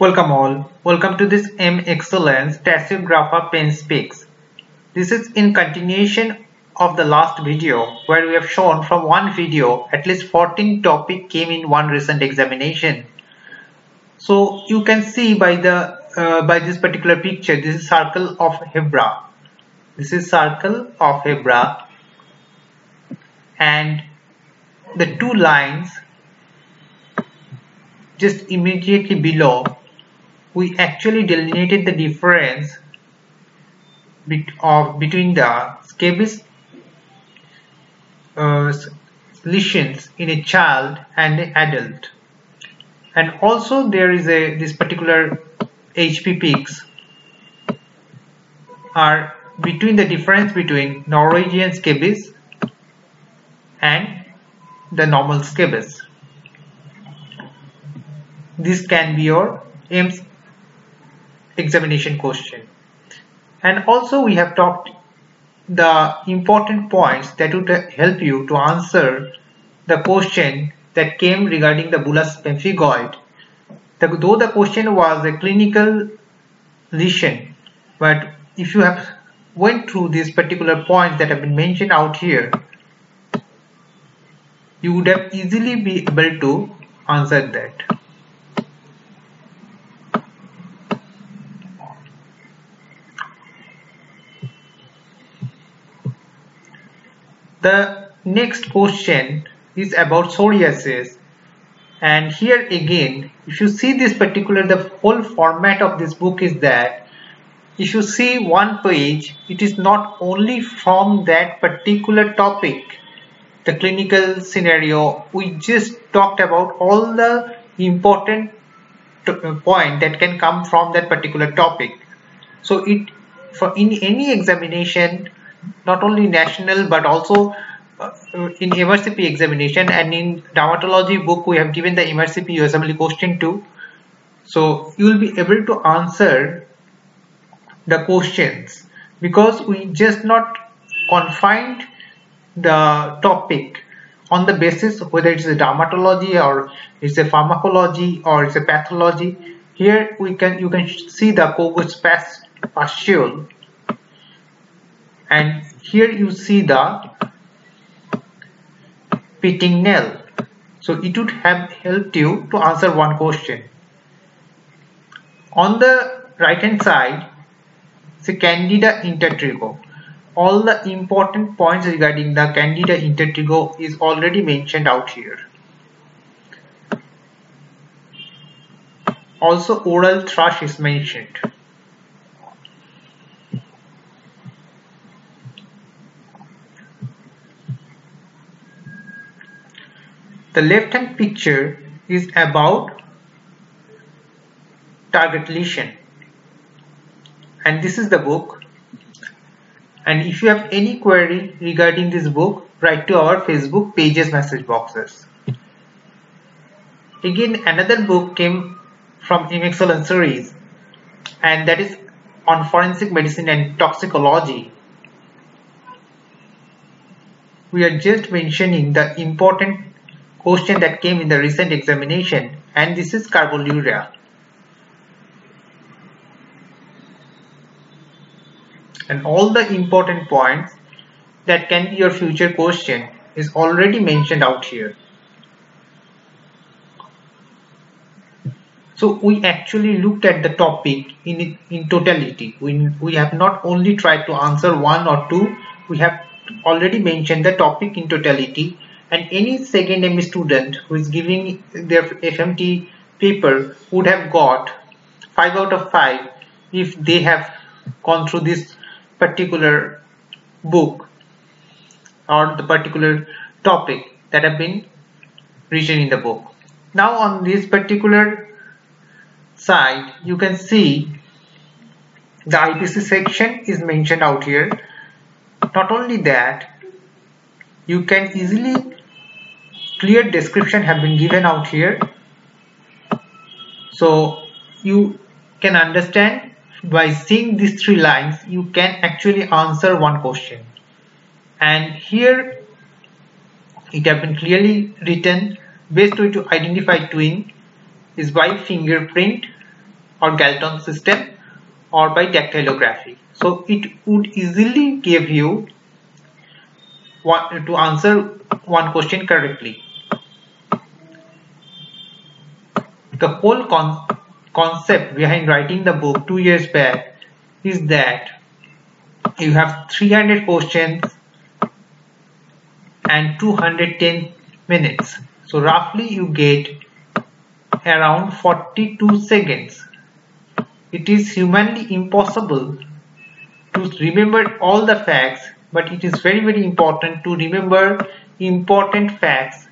Welcome all. Welcome to this Aim Excellence Tasseographer Pen Speaks. This is in continuation of the last video where we have shown from one video at least 14 topic came in one recent examination. So you can see by the uh, by this particular picture this is circle of Hebra. This is circle of Hebra and the two lines just immediately below we actually delineated the difference bit of between the scabies uh, lesions in a child and an adult and also there is a this particular HP peaks are between the difference between Norwegian scabies and the normal scabies. This can be your AIIMS examination question. And also we have talked the important points that would help you to answer the question that came regarding the bullous pemphigoid. The, though the question was a clinical lesion, but if you have went through these particular points that have been mentioned out here, you would have easily be able to answer that. The next question is about psoriasis. And here again if you see this particular the whole format of this book is that if you see one page it is not only from that particular topic the clinical scenario. We just talked about all the important uh, point that can come from that particular topic. So it for in any examination not only national but also uh, in MRCP examination and in dermatology book we have given the MRCP USMLE question too. So you will be able to answer the questions because we just not confined the topic on the basis whether it's a dermatology or it's a pharmacology or it's a pathology. Here we can you can see the Kogoj spatial and here you see the pitting nail. So it would have helped you to answer one question. On the right hand side the candida intertrigo. All the important points regarding the candida intertrigo is already mentioned out here. Also oral thrush is mentioned The left hand picture is about target lesion and this is the book and if you have any query regarding this book write to our Facebook pages message boxes. Again another book came from Excellence series and that is on forensic medicine and toxicology. We are just mentioning the important question that came in the recent examination and this is carboluria. And all the important points that can be your future question is already mentioned out here. So we actually looked at the topic in, in totality. We, we have not only tried to answer one or two, we have already mentioned the topic in totality and any second MA student who is giving their FMT paper would have got 5 out of 5 if they have gone through this particular book or the particular topic that have been written in the book. Now on this particular side you can see the IPC section is mentioned out here. Not only that you can easily clear description have been given out here so you can understand by seeing these three lines you can actually answer one question and here it have been clearly written best way to identify twin is by fingerprint or Galton system or by dactylography. So it would easily give you one, to answer one question correctly. The whole con concept behind writing the book two years back is that you have 300 questions and 210 minutes. So roughly you get around 42 seconds. It is humanly impossible to remember all the facts but it is very very important to remember important facts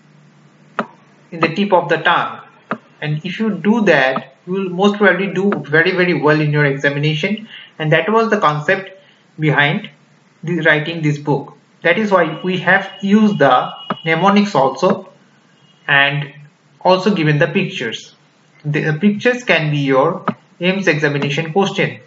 in the tip of the tongue and if you do that you will most probably do very very well in your examination. And that was the concept behind the writing this book. That is why we have used the mnemonics also and also given the pictures. The pictures can be your AIIMS examination question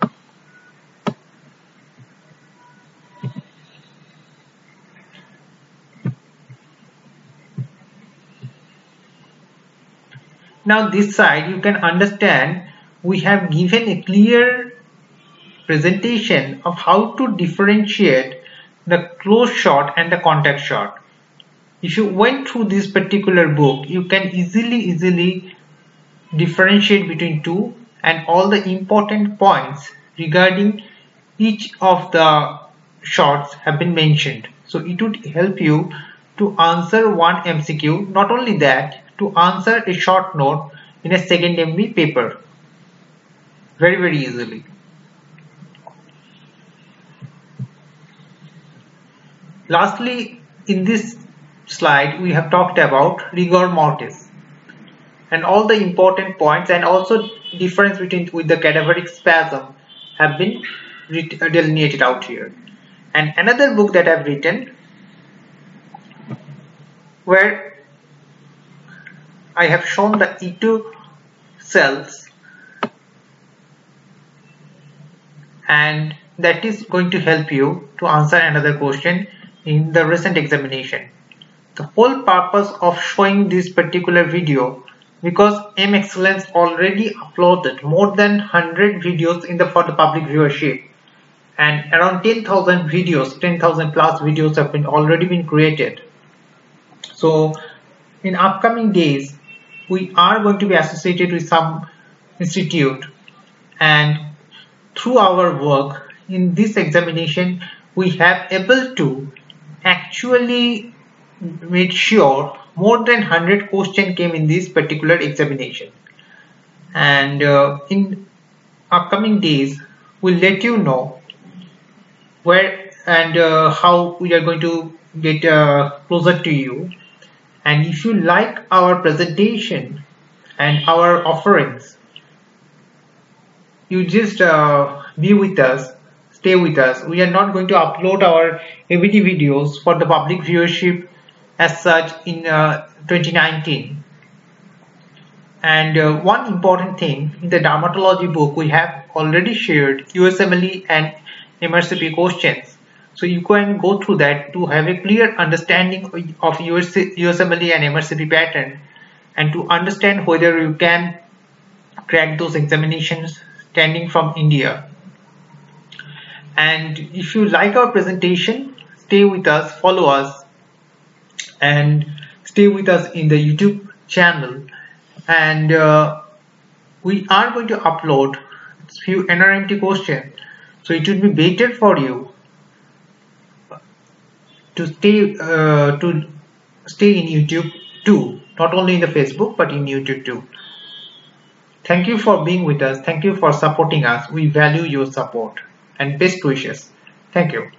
now this side you can understand we have given a clear presentation of how to differentiate the close shot and the contact shot. If you went through this particular book, you can easily, easily differentiate between two and all the important points regarding each of the shots have been mentioned. So it would help you to answer one MCQ. Not only that, to answer a short note in a second MB paper very, very easily. Lastly, in this slide, we have talked about rigor mortis and all the important points and also difference between with the cadaveric spasm have been uh, delineated out here. And another book that I've written where I have shown the E2 cells and that is going to help you to answer another question in the recent examination. The whole purpose of showing this particular video because Aim Excellence already uploaded more than 100 videos in the for the public viewership and around 10,000 videos 10,000 plus videos have been already been created so in upcoming days we are going to be associated with some institute. And through our work in this examination we have able to actually made sure more than 100 question came in this particular examination. And uh, in upcoming days we'll let you know where and uh, how we are going to get uh, closer to you and if you like our presentation and our offerings you just uh, be with us stay with us. We are not going to upload our ABD videos for the public viewership as such in uh, 2019. And uh, one important thing in the dermatology book, we have already shared USMLE and MRCP questions. So you can go through that to have a clear understanding of US, USMLE and MRCP pattern and to understand whether you can crack those examinations standing from India. And if you like our presentation stay with us follow us and stay with us in the YouTube channel. And uh, we are going to upload few NRMT questions. So it would be better for you to stay uh, to stay in YouTube too not only in the Facebook but in YouTube too thank you for being with us thank you for supporting us we value your support and best wishes. Thank you.